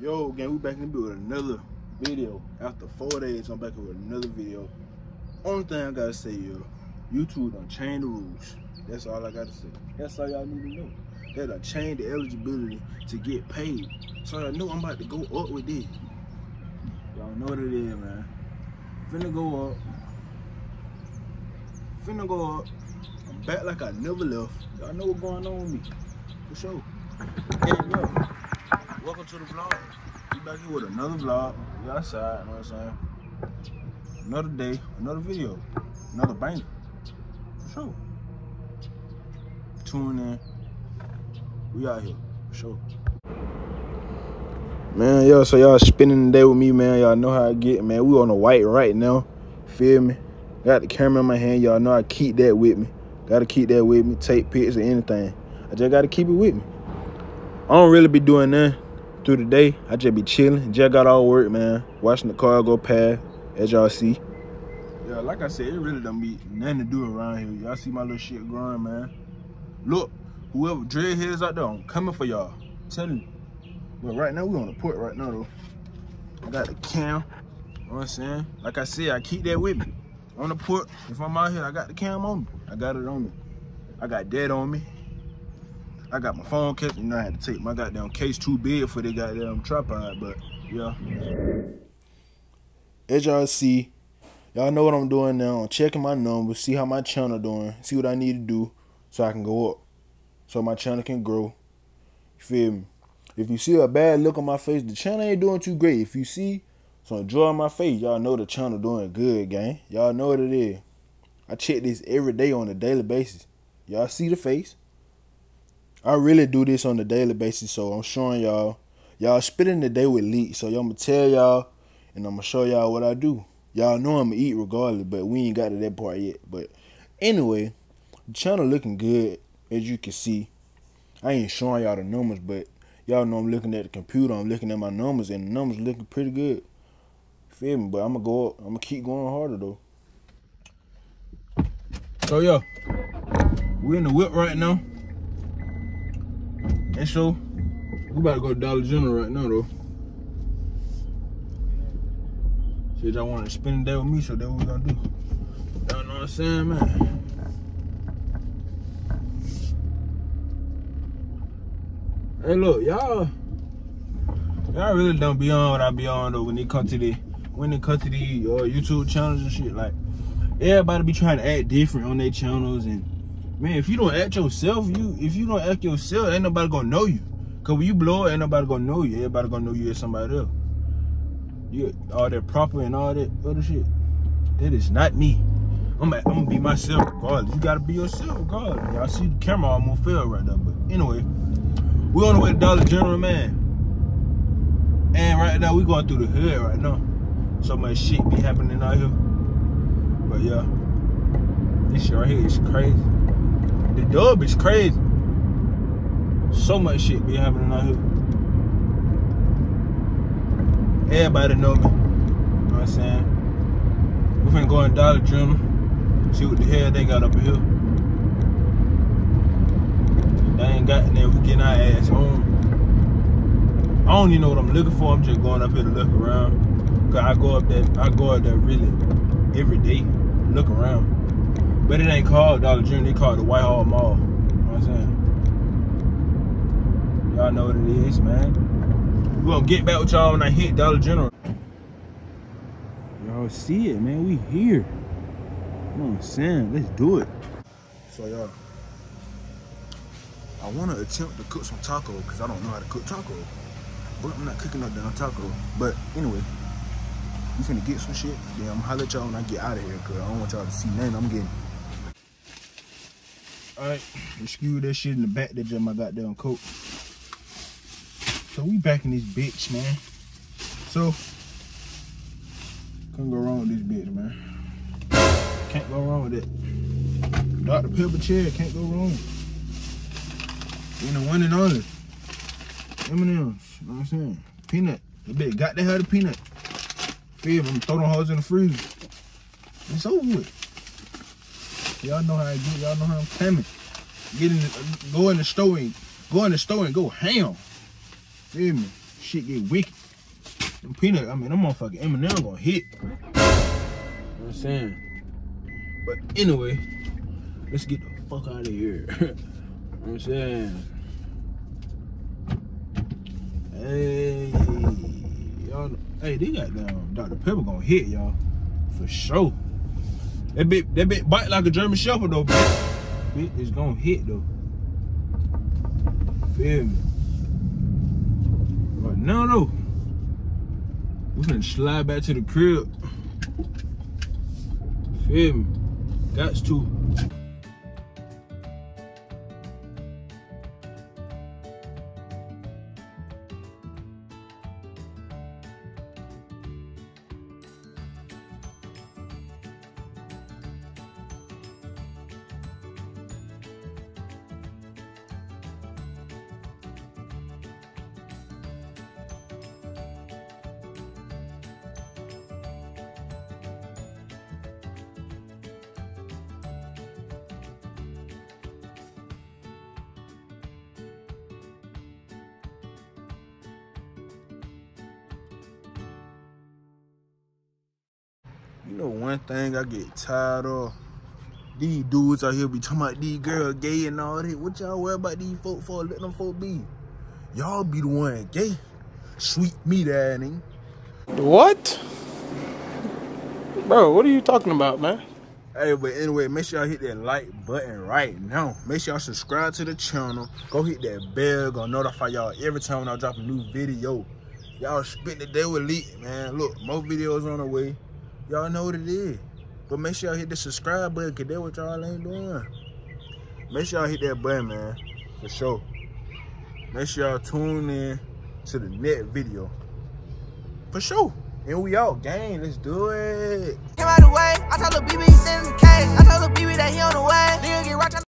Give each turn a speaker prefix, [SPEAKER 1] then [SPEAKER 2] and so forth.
[SPEAKER 1] Yo, gang, we back in the build with another video. After four days, I'm back with another video. Only thing I gotta say, yo, YouTube done changed the rules. That's all I gotta say. That's all y'all need to know. They done changed the eligibility to get paid. So y'all know I'm about to go up with this. Y'all know what it is, man. Finna go up. Finna go up. I'm back like I never left. Y'all know what's going on with me. For sure. And yo, welcome to the vlog. We back here with another vlog. We outside, you know what I'm saying? Another day, another video, another banger. For sure. Tune in. We out here, for sure. Man, yo, so y'all spending the day with me, man. Y'all know how I get, man. We on the white right now. Feel me? Got the camera in my hand. Y'all know I keep that with me. Gotta keep that with me. Take pictures or anything. I just gotta keep it with me. I don't really be doing that through the day. I just be chilling. Just got all work, man. Watching the car go past, as y'all see. Yeah, like I said, it really don't be nothing to do around here. Y'all see my little shit growing, man. Look, whoever dreadheads out there, I'm coming for y'all. Telling you. But right now, we on the port right now, though. I got the cam. You know what I'm saying? Like I said, I keep that with me. On the port, if I'm out here, I got the cam on me. I got it on me. I got dead on me. I got my phone case. You know, I had to take my goddamn case too big for the goddamn tripod, but yeah. As y'all see, y'all know what I'm doing now. I'm checking my numbers, see how my channel doing, see what I need to do so I can go up. So my channel can grow. You feel me? If you see a bad look on my face, the channel ain't doing too great. If you see some joy on my face, y'all know the channel doing good, gang. Y'all know what it is. I check this every day on a daily basis. Y'all see the face. I really do this on a daily basis, so I'm showing y'all. Y'all spending the day with Lik, so y'all gonna tell y'all, and I'm gonna show y'all what I do. Y'all know I'm gonna eat regardless, but we ain't got to that part yet. But anyway, the channel looking good, as you can see. I ain't showing y'all the numbers, but y'all know I'm looking at the computer. I'm looking at my numbers, and the numbers looking pretty good. Feel me? But I'm gonna go up. I'm gonna keep going harder though. So yeah, we in the whip right now. And so, we about to go to Dollar General right now though. Said y'all wanted to spend the day with me, so that's what we gonna do. Y'all know what I'm saying, man? Hey look, y'all y'all really don't be on what I be on though when it come to the when it come to the uh, YouTube channels and shit. Like everybody be trying to act different on their channels and man, if you don't act yourself, you if you don't act yourself, ain't nobody gonna know you. Cause when you blow it, ain't nobody gonna know you. Everybody gonna know you as somebody else. You all that proper and all that other shit. That is not me. I'm, I'm gonna be myself regardless. You gotta be yourself regardless. Y'all see the camera almost fell right now, but anyway. We on the way to Dollar General, man. And right now, we going through the hood right now. So much shit be happening out here. But yeah, this shit right here is crazy. The dub is crazy. So much shit be happening out here. Everybody know me. You know what I'm saying? We finna go in Dollar General. See what the hell they got up here. They ain't got there. We getting our ass home. I don't even know what I'm looking for. I'm just going up here to look around. Cause I go up there, I go up there really every day, look around. But it ain't called Dollar General. They call it the Whitehall Mall. You know what I'm saying? Y'all know what it is, man. We gonna get back with y'all when I hit Dollar General. Y'all see it, man. We here. You know what I'm saying? Let's do it. So y'all. I want to attempt to cook some taco because I don't know how to cook taco. But I'm not cooking no damn taco. But anyway, we finna get some shit. Yeah, I'm gonna holler at y'all when I get out of here because I don't want y'all to see nothing I'm getting. Alright, excuse that shit in the back that my goddamn coat. So we back in this bitch, man. So, can't go wrong with this bitch, man. Can't go wrong with it. Dr. Pepper chair, can't go wrong. And the one and only. M&M's, you know what I'm saying? Peanut. The bitch got the have the peanut. Feel me? I'm throw them hoes in the freezer. It's over with. Y'all know how I get. Y'all know how I'm coming. Get in the, go in the store and go in the store and go ham. Feel me? shit get wicked. Them peanut, I mean, them motherfucking M&M gonna hit. You know what I'm saying? But anyway, let's get the fuck out of here. you know what I'm saying? Hey, y'all, hey, they got down Dr. Pepper gonna hit y'all for sure. That bit, that bit bite like a German Shepherd though, bitch. Bit is gonna hit though. Feel me? No, no. We finna slide back to the crib. Feel me? Got to. You know one thing I get tired of? These dudes out here be talking about these girls gay and all that. What y'all worry about these folk for? Let them folk be. Y'all be the one gay. Sweet meat nigga.
[SPEAKER 2] What? Bro, what are you talking about, man?
[SPEAKER 1] Hey, but anyway, make sure y'all hit that like button right now. Make sure y'all subscribe to the channel. Go hit that bell. Gonna notify y'all every time when I drop a new video. Y'all spend the day with Elite, man. Look, more videos on the way. Y'all know what it is. But make sure y'all hit the subscribe button, cause that's what y'all ain't doing. Make sure y'all hit that button, man. For sure. Make sure y'all tune in to the next video. For sure. And we all gang. Let's do it.
[SPEAKER 3] Came out the way. I told BB he. I told BB that he on the way. Nigga get rocked.